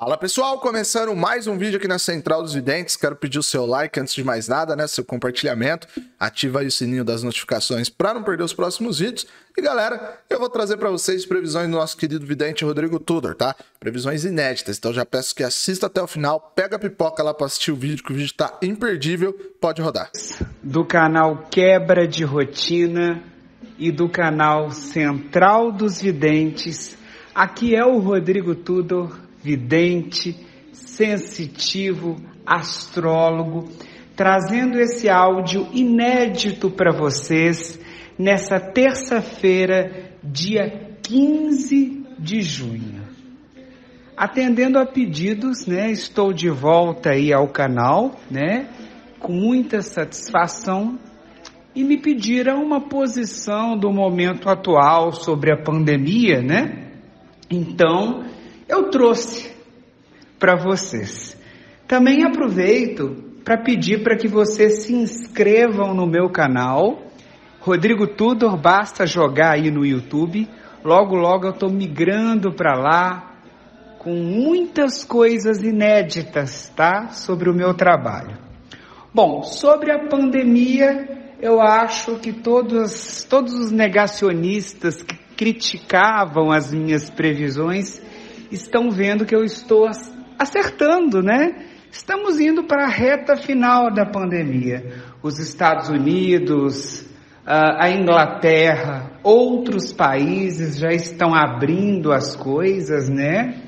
Fala pessoal, começando mais um vídeo aqui na Central dos Videntes. Quero pedir o seu like antes de mais nada, né? Seu compartilhamento, ativa aí o sininho das notificações para não perder os próximos vídeos. E galera, eu vou trazer para vocês previsões do nosso querido vidente Rodrigo Tudor, tá? Previsões inéditas. Então já peço que assista até o final, pega a pipoca lá para assistir o vídeo, que o vídeo tá imperdível. Pode rodar. Do canal Quebra de Rotina e do canal Central dos Videntes. Aqui é o Rodrigo Tudor vidente, sensitivo, astrólogo, trazendo esse áudio inédito para vocês nessa terça-feira, dia 15 de junho. Atendendo a pedidos, né, estou de volta aí ao canal, né, com muita satisfação e me pediram uma posição do momento atual sobre a pandemia, né? Então, eu trouxe para vocês. Também aproveito para pedir para que vocês se inscrevam no meu canal. Rodrigo Tudor, basta jogar aí no YouTube. Logo, logo eu estou migrando para lá com muitas coisas inéditas, tá? Sobre o meu trabalho. Bom, sobre a pandemia, eu acho que todos, todos os negacionistas que criticavam as minhas previsões estão vendo que eu estou acertando, né? Estamos indo para a reta final da pandemia. Os Estados Unidos, a Inglaterra, outros países já estão abrindo as coisas, né?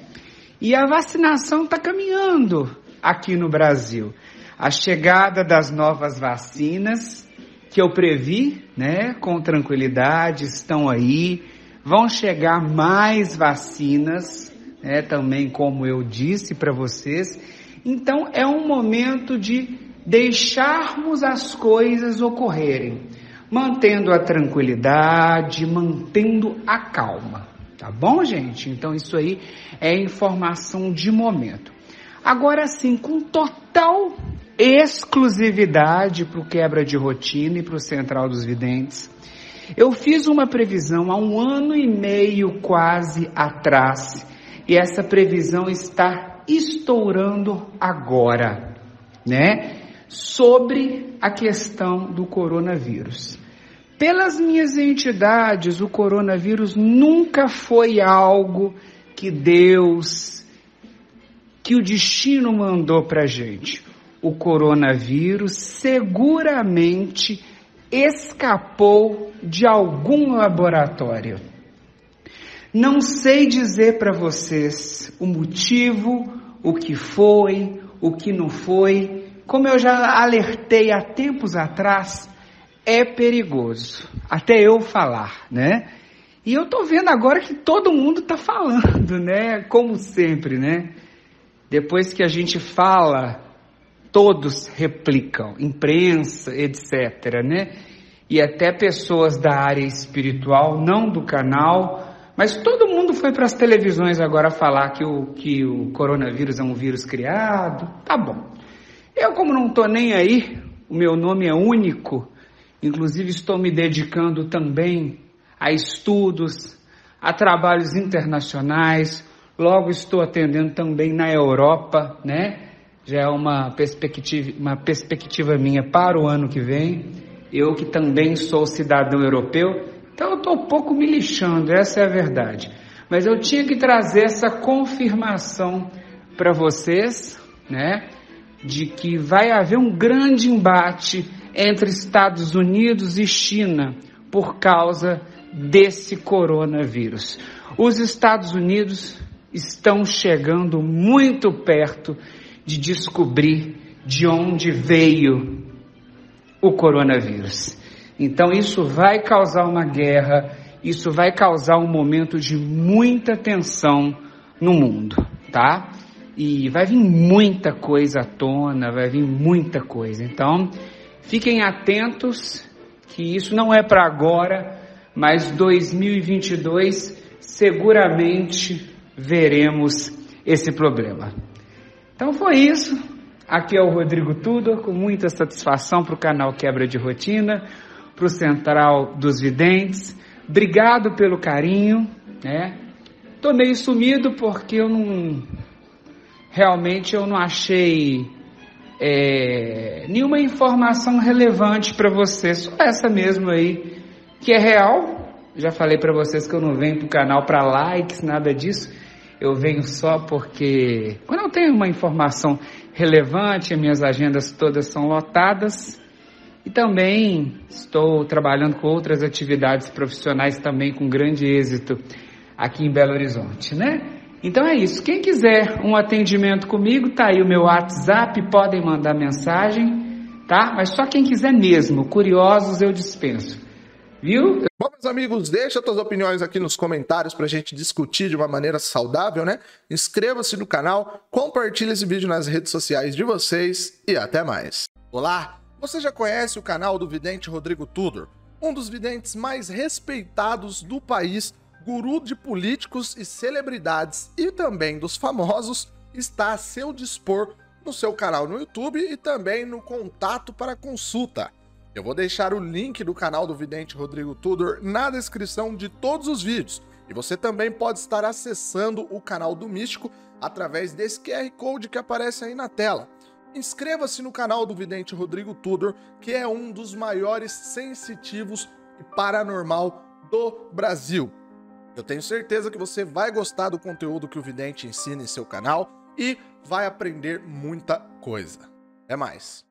E a vacinação está caminhando aqui no Brasil. A chegada das novas vacinas, que eu previ, né, com tranquilidade, estão aí. Vão chegar mais vacinas, né, também como eu disse para vocês. Então é um momento de deixarmos as coisas ocorrerem, mantendo a tranquilidade, mantendo a calma. Tá bom, gente? Então isso aí é informação de momento. Agora sim, com total exclusividade para o quebra de rotina e para o Central dos Videntes, eu fiz uma previsão há um ano e meio quase atrás e essa previsão está estourando agora, né? Sobre a questão do coronavírus. Pelas minhas entidades, o coronavírus nunca foi algo que Deus, que o destino mandou para gente. O coronavírus seguramente escapou de algum laboratório. Não sei dizer para vocês o motivo, o que foi, o que não foi. Como eu já alertei há tempos atrás, é perigoso. Até eu falar, né? E eu tô vendo agora que todo mundo tá falando, né? Como sempre, né? Depois que a gente fala, todos replicam, imprensa, etc, né? E até pessoas da área espiritual, não do canal, mas todo mundo foi para as televisões agora falar que o, que o coronavírus é um vírus criado. Tá bom. Eu, como não estou nem aí, o meu nome é único, inclusive estou me dedicando também a estudos, a trabalhos internacionais, logo estou atendendo também na Europa, né? Já é uma perspectiva, uma perspectiva minha para o ano que vem. Eu que também sou cidadão europeu, então eu estou um pouco me lixando, essa é a verdade. Mas eu tinha que trazer essa confirmação para vocês, né? De que vai haver um grande embate entre Estados Unidos e China por causa desse coronavírus. Os Estados Unidos estão chegando muito perto de descobrir de onde veio o coronavírus. Então isso vai causar uma guerra, isso vai causar um momento de muita tensão no mundo, tá? E vai vir muita coisa à tona, vai vir muita coisa. Então, fiquem atentos que isso não é para agora, mas 2022 seguramente veremos esse problema. Então foi isso. Aqui é o Rodrigo Tudor, com muita satisfação para o canal Quebra de Rotina para o Central dos Videntes. Obrigado pelo carinho, né? Tô meio sumido porque eu não realmente eu não achei é, nenhuma informação relevante para você, só essa mesmo aí, que é real. Já falei para vocês que eu não venho pro canal para likes, nada disso. Eu venho só porque quando eu tenho uma informação relevante, minhas agendas todas são lotadas. E também estou trabalhando com outras atividades profissionais também com grande êxito aqui em Belo Horizonte, né? Então é isso. Quem quiser um atendimento comigo, tá aí o meu WhatsApp, podem mandar mensagem, tá? Mas só quem quiser mesmo. Curiosos eu dispenso. Viu? Bom, meus amigos, deixa suas opiniões aqui nos comentários pra gente discutir de uma maneira saudável, né? Inscreva-se no canal, compartilhe esse vídeo nas redes sociais de vocês e até mais. Olá, você já conhece o canal do vidente Rodrigo Tudor? Um dos videntes mais respeitados do país guru de políticos e celebridades e também dos famosos, está a seu dispor no seu canal no YouTube e também no contato para consulta. Eu vou deixar o link do canal do vidente Rodrigo Tudor na descrição de todos os vídeos. E você também pode estar acessando o canal do Místico através desse QR Code que aparece aí na tela. Inscreva-se no canal do vidente Rodrigo Tudor, que é um dos maiores sensitivos e paranormal do Brasil. Eu tenho certeza que você vai gostar do conteúdo que o Vidente ensina em seu canal e vai aprender muita coisa. É mais.